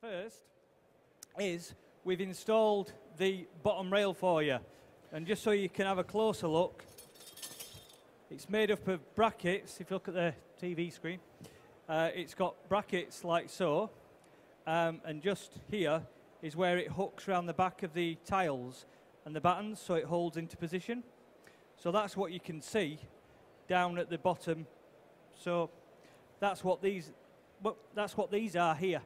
First is we've installed the bottom rail for you. And just so you can have a closer look, it's made up of brackets, if you look at the TV screen. Uh, it's got brackets like so, um, and just here is where it hooks around the back of the tiles and the battens so it holds into position. So that's what you can see down at the bottom. So that's what these, well, that's what these are here.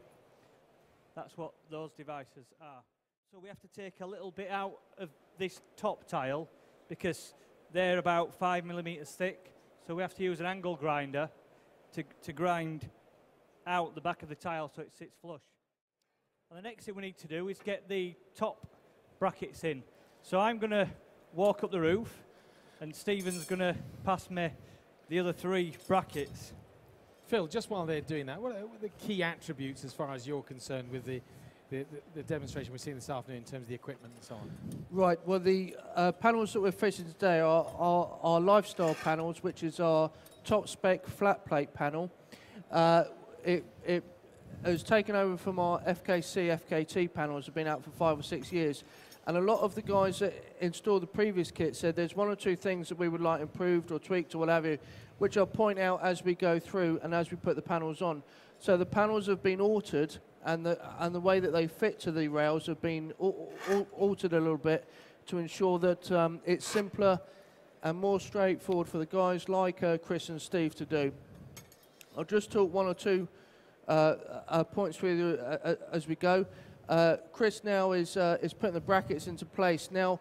That's what those devices are. So we have to take a little bit out of this top tile because they're about five millimeters thick. So we have to use an angle grinder to, to grind out the back of the tile so it sits flush. And the next thing we need to do is get the top brackets in. So I'm going to walk up the roof and Stephen's going to pass me the other three brackets. Phil, just while they're doing that, what are the key attributes as far as you're concerned with the, the, the, demonstration we're seeing this afternoon in terms of the equipment and so on? Right, well, the uh, panels that we're fitting today are, are our lifestyle panels, which is our top spec flat plate panel. Uh, it, it has taken over from our FKC, FKT panels, have been out for five or six years. And a lot of the guys that installed the previous kit said there's one or two things that we would like improved or tweaked or what have you, which I'll point out as we go through and as we put the panels on. So the panels have been altered and the, and the way that they fit to the rails have been altered a little bit to ensure that um, it's simpler and more straightforward for the guys like uh, Chris and Steve to do. I'll just talk one or two uh, uh, points with you uh, uh, as we go. Uh, Chris now is, is putting the brackets into place. Now,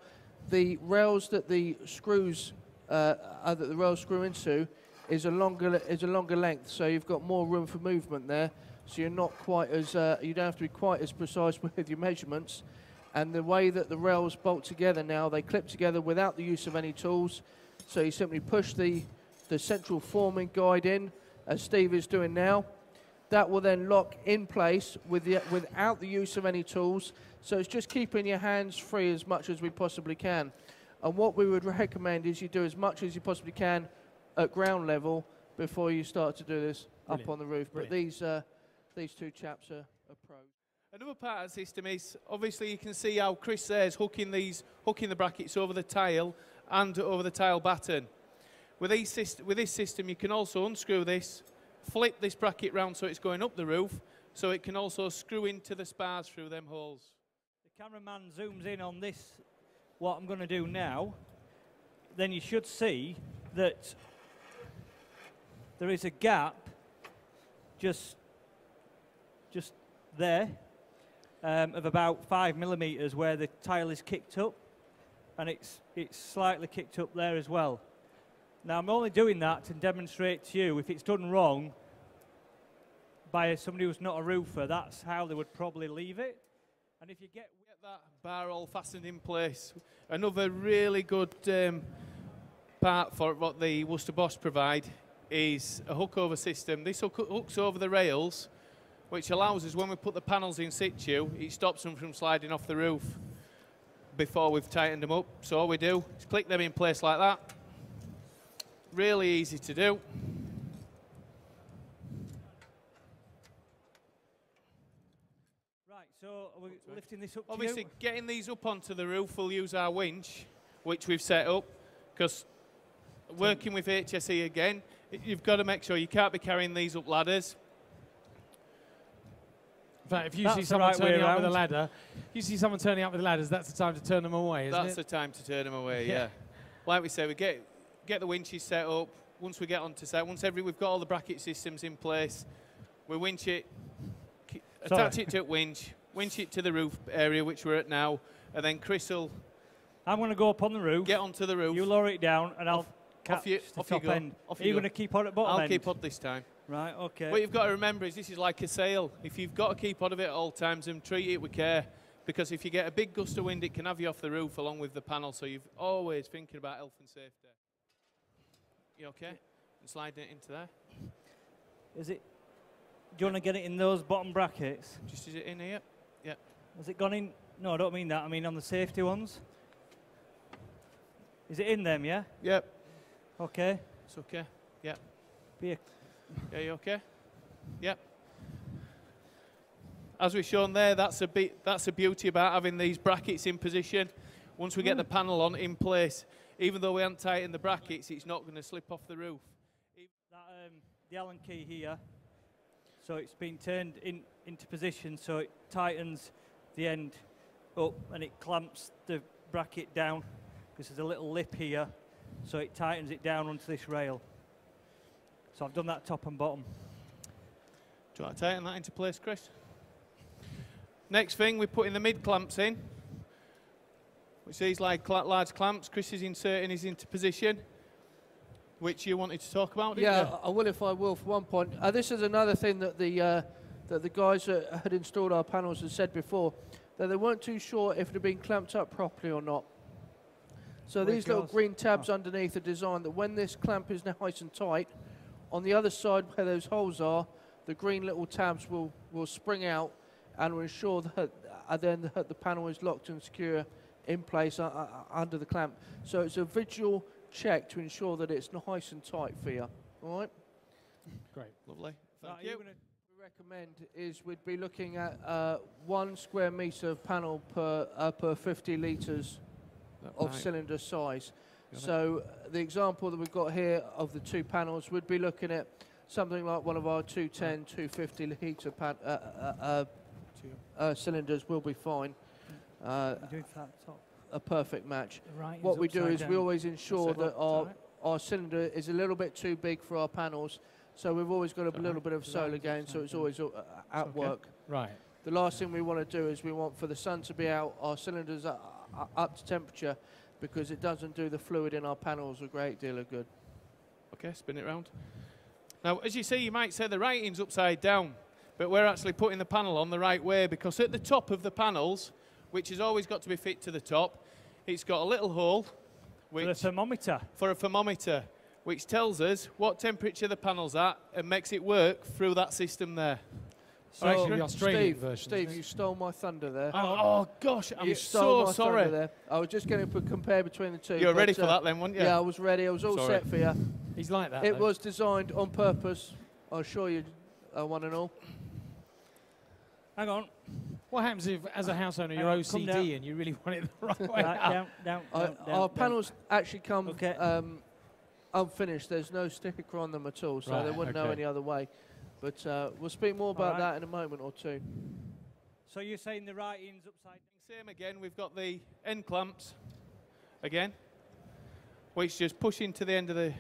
the rails that the screws that the rails screw into is a longer is a longer length, so you've got more room for movement there. So you're not quite as uh, you don't have to be quite as precise with your measurements. And the way that the rails bolt together now, they clip together without the use of any tools. So you simply push the the central forming guide in, as Steve is doing now. That will then lock in place with the, without the use of any tools. So it's just keeping your hands free as much as we possibly can. And what we would recommend is you do as much as you possibly can at ground level before you start to do this Brilliant. up on the roof. Brilliant. But these, uh, these two chaps are, are pros. Another part of the system is obviously you can see how Chris says hooking these hooking the brackets over the tile and over the tile batten. With, these with this system you can also unscrew this, flip this bracket round so it's going up the roof, so it can also screw into the spars through them holes. The cameraman zooms in on this, what I'm going to do now, then you should see that there is a gap just, just there um, of about five millimeters where the tile is kicked up and it's, it's slightly kicked up there as well. Now I'm only doing that to demonstrate to you if it's done wrong by somebody who's not a roofer, that's how they would probably leave it. And if you get, get that bar all fastened in place, another really good um, part for what the Worcester Bosch provide is a hook over system. This hook hooks over the rails, which allows us when we put the panels in situ, it stops them from sliding off the roof before we've tightened them up. So all we do is click them in place like that. Really easy to do. Right, so we're lifting this up Obviously, getting these up onto the roof, we'll use our winch, which we've set up, because working with HSE again, you've got to make sure you can't be carrying these up ladders. In fact, if you that's see someone right turning up with a ladder, you see someone turning up with ladders, that's the time to turn them away, isn't that's it? That's the time to turn them away, yeah. yeah. Like we say, we get get the winches set up. Once we get onto set, once every we've got all the bracket systems in place, we winch it, attach it to a winch, winch it to the roof area which we're at now, and then Chris will. I'm going to go up on the roof. Get onto the roof. You lower it down, and I'll off you, off top you go. end. Off Are you, going to keep on at bottom I'll end? keep on this time. Right, okay. What you've got to remember is this is like a sail. If you've got to keep on of it at all times and treat it with care, because if you get a big gust of wind, it can have you off the roof along with the panel, so you've always thinking about health and safety. You okay? And sliding it into there. Is it, do you want to get it in those bottom brackets? Just is it in here? Yeah. Has it gone in? No, I don't mean that. I mean on the safety ones. Is it in them, yeah? Yep. Okay. It's okay. Yeah. Be yeah, you okay? Yep. as we've shown there, that's a bit, that's a beauty about having these brackets in position. Once we get hmm. the panel on in place, even though we haven't tightened the brackets, it's not going to slip off the roof. That, um, the Allen key here, so it's been turned in, into position so it tightens the end up and it clamps the bracket down because there's a little lip here so it tightens it down onto this rail. So I've done that top and bottom. Do you want to tighten that into place, Chris? Next thing, we're putting the mid clamps in, which these like cla- large clamps. Chris is inserting his into position, which you wanted to talk about, didn't Yeah, you? I will if I will for one point. Uh, this is another thing that the uh, that the guys that had installed our panels had said before that they weren't too sure if it had been clamped up properly or not. So Where it these little green tabs underneath are designed that when this clamp is nice and tight, on the other side where those holes are, the green little tabs will, will spring out and will ensure that uh, then the, the panel is locked and secure in place uh, uh, under the clamp. So it's a visual check to ensure that it's nice and tight for you. All right. Great. Lovely. Thank Right, you. gonna- we recommend is we'd be looking at uh, one square metre of panel per uh, per 50 litres That of might- cylinder size. Got. So uh, the example that we've got here of the two panels, we'd be looking at something like one of our 210, 250 litre pan- uh, uh, uh, uh, cylinders will be fine. Uh, I'm that top. a perfect match. The right What is we do upside is we always ensure it. that our, our cylinder is a little bit too big for our panels. So we've always got a Right. little bit of solar is gain, so it's always uh, at okay. work. Right. The last thing we want to do is we want for the sun to be out, our cylinders are are up to temperature because it doesn't do the fluid in our panels a great deal of good. Okay, spin it round. Now, as you see, you might say the writing's upside down, but we're actually putting the panel on the right way because at the top of the panels, which has always got to be fit to the top, it's got a little hole For a thermometer. for a thermometer, which tells us what temperature the panel's at and makes it work through that system there. So Actually, the Australian Steve, version. Steve, you stole my thunder there. Oh, oh, gosh, I'm you stole so my sorry. thunder there. I was just going to compare between the two. You were ready for uh, that then, weren't you? Yeah, I was ready. I was all Sorry. set for you. He's like that. It though. was designed on purpose. I assure you, uh, one and all. hang on. What happens if, as a house owner, you're on. OCD and you really want it the right way Right, up? down, down, Uh, down, down, our down. panels actually come Okay. um, unfinished. There's no sticker on them at all, so they wouldn't know any other way. But uh, we'll speak more about right. that in a moment or two. So you're saying the writing's upside down? Same again, we've got the end clamps again, which just push into the end of the,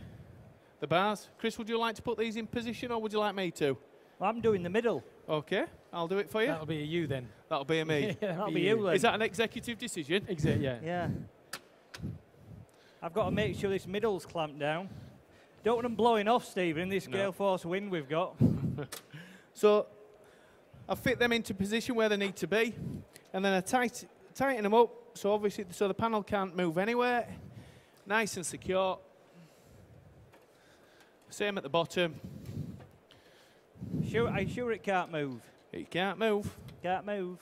the bars. Chris, would you like to put these in position or would you like me to? Well, I'm doing the middle. Okay, I'll do it for you. That'll be a you then. That'll be a me. Yeah, That'll be you then. Is that an executive decision? Exit, yeah. Yeah. I've got to make sure this middle's clamped down. Don't want them blowing off, Stephen, in this No. gale force wind we've got. So I fit them into position where they need to be, and then I tight, tighten them up so obviously so the panel can't move anywhere. Nice and secure. Same at the bottom. Sure, are you sure it can't move? It can't move. Can't move.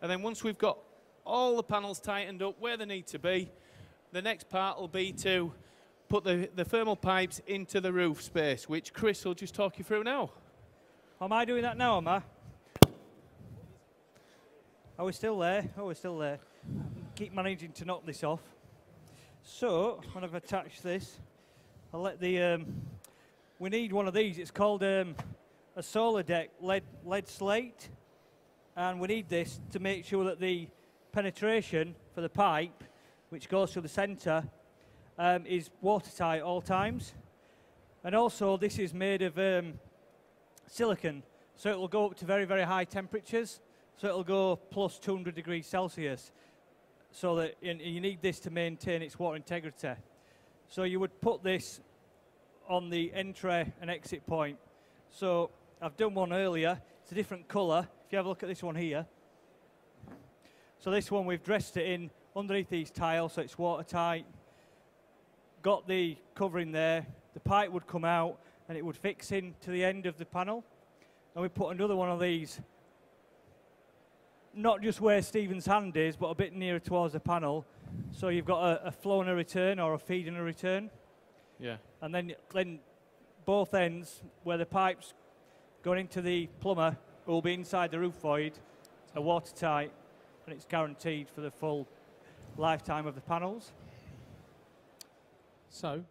And then once we've got all the panels tightened up where they need to be, the next part will be to put the, the thermal pipes into the roof space, which Chris will just talk you through now. Am I doing that now, am I? Are we still there? Oh, we're still there. Keep managing to knock this off. So, when I've attached this, I'll let the. Um, we need one of these. It's called um, a solar deck lead, lead slate. And we need this to make sure that the penetration for the pipe, which goes through the centre, um, is watertight at all times. And also, this is made of um, silicon, so it will go up to very, very high temperatures. So it'll go plus 200 degrees Celsius. So that you need this to maintain its water integrity. So you would put this on the entry and exit point. So I've done one earlier. It's a different colour. If you have a look at this one here. So this one we've dressed it in underneath these tiles, so it's watertight. Got the covering there. The pipe would come out and it would fix in to the end of the panel. And we put another one of these, not just where Stephen's hand is, but a bit nearer towards the panel. So you've got a, a flow and a return or a feed and a return. Yeah. And then, then both ends where the pipes going into the plumber who will be inside the roof void, are watertight, and it's guaranteed for the full lifetime of the panels. So